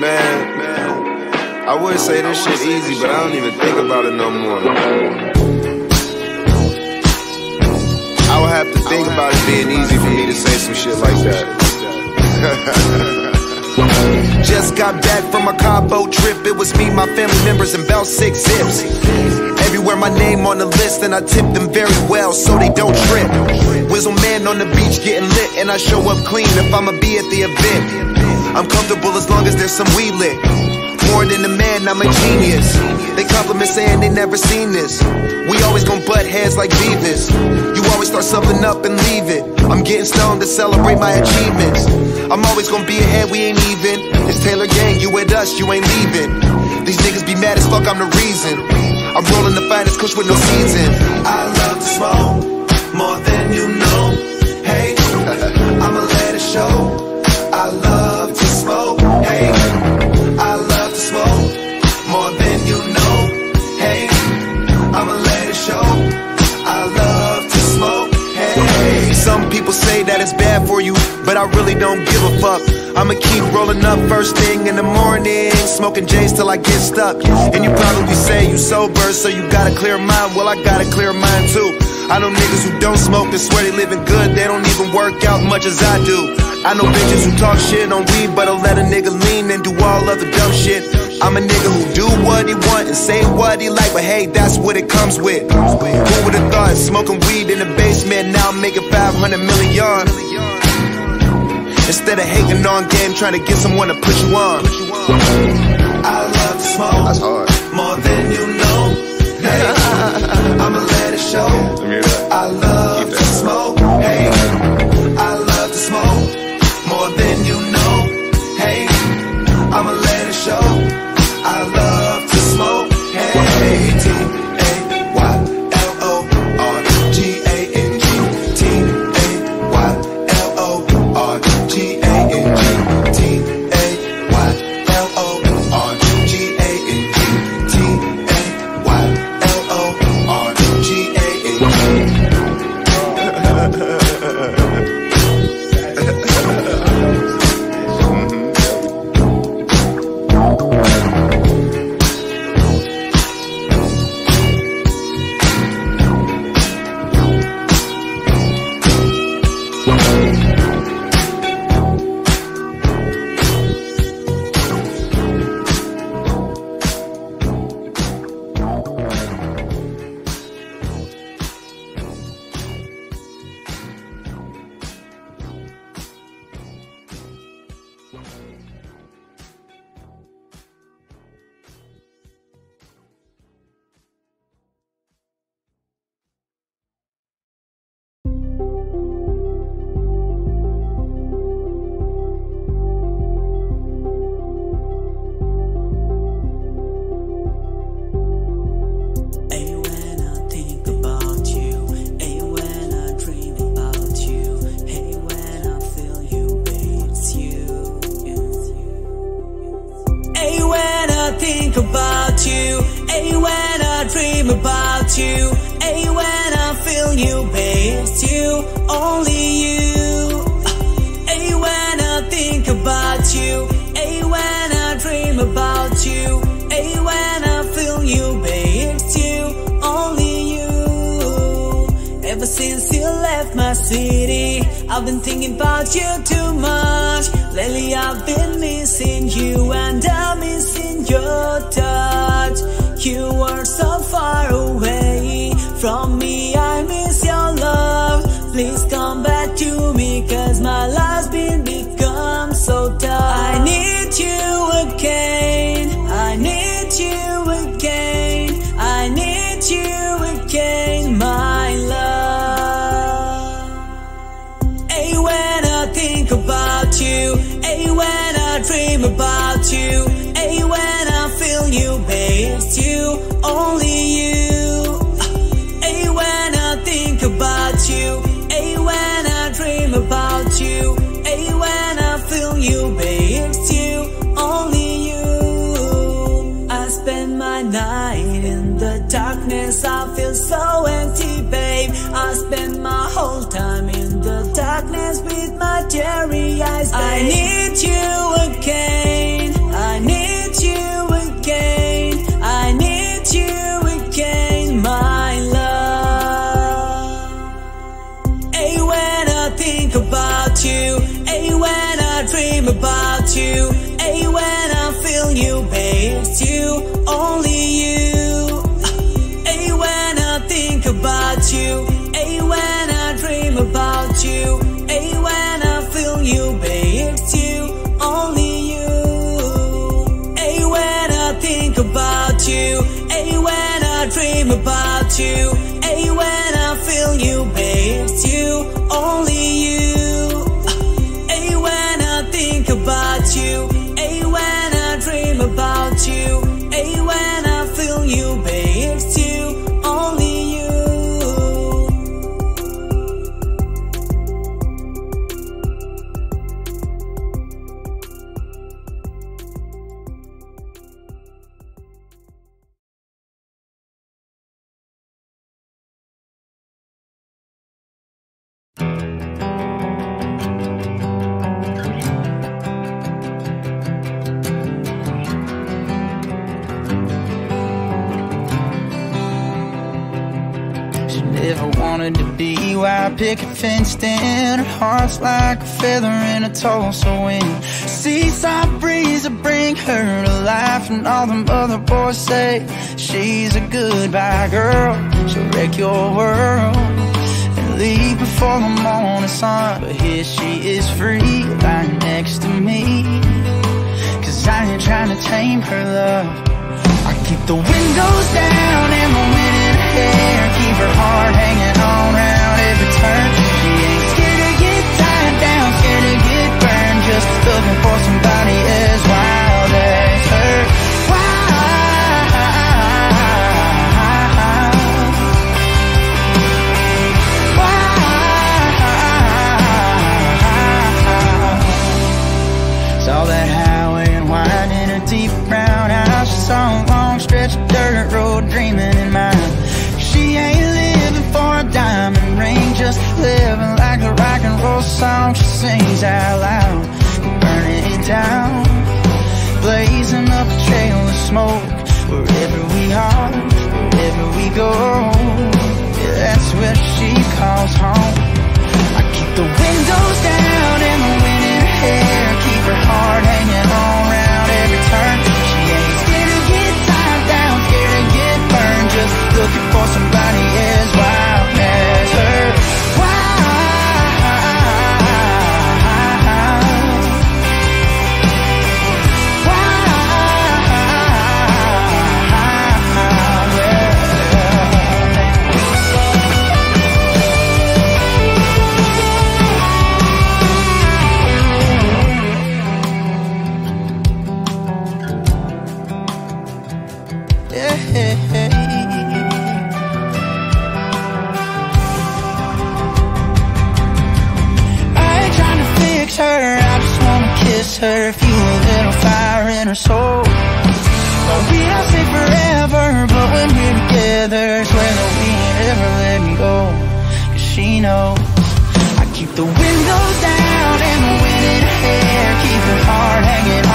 man, man, I would say this shit easy, but I don't even think about it no more. I would have to think about it being easy for me to say some shit like that. Just got back from a Cabo trip. It was me, my family members, and about six zips. Everywhere my name on the list, and I tip them very well so they don't trip. Wizzle man on the beach getting lit, and I show up clean if I'ma be at the event. I'm comfortable as long as there's some weed lit. More than a man, I'm a genius. They compliment saying they never seen this. We always gon' butt heads like Beavis. You always start something up and leave it. I'm getting stoned to celebrate my achievements. I'm always gonna be ahead, we ain't even. It's Taylor Gang, you with us, you ain't leaving. These niggas be mad as fuck, I'm the reason. I'm rolling the finest kush with no season. I love to smoke it's bad for you, but I really don't give a fuck. I'ma keep rolling up first thing in the morning, smoking J's till I get stuck. And you probably say you sober, so you got a clear mind. Well, I got a clear mind too. I know niggas who don't smoke and swear they living good, they don't even work out much as I do. I know bitches who talk shit on weed, but I'll let a nigga lean and do all other dumb shit. I'm a nigga who do what he want and say what he like, but hey, that's what it comes with. Who would've thought smoking weed in the basement, now I'm making 500 million. Instead of hating on game, trying to get someone to put you on. I love smoke That's hard. more than you know. Hey, let it show. I love you, hey, when I feel you, babe, it's you, only you. Hey, when I think about you, hey, when I dream about you, hey, when I feel you, babe, it's you, only you. Ever since you left my city, I've been thinking about you too much. Lately, I've been missing you, and I'm missing your touch. From me, I miss your love. Please come back spend my whole time in the darkness with my teary eyes. Babe. I need you again. I need you again. I need you again, my love. Hey, when I think about you. Hey, when I dream about you. Hey, when I feel you, babe, it's you. Only you. Hey, when I think about you. Hey, when I dream about you. She never wanted to be why picket fenced in. Her heart's like a feather in a Tulsa wind. Seaside breeze will bring her to life, and all them other boys say she's a goodbye girl. She'll wreck your world and leave before the morning sun. But here she is free, lying next to me. Cause I ain't trying to tame her love. I keep the windows down and the wind in. Keep her heart hanging on song she sings out loud. Burning it down, blazing up a trail of smoke. Wherever we are, wherever we go, yeah, that's where she calls home. I keep the windows down and the wind her, I just wanna kiss her, feel a little fire in her soul. Well, we don't say forever, but when we're together, swear that we ain't ever letting go. Cause she knows I keep the windows down and the wind in her hair, keep her heart hanging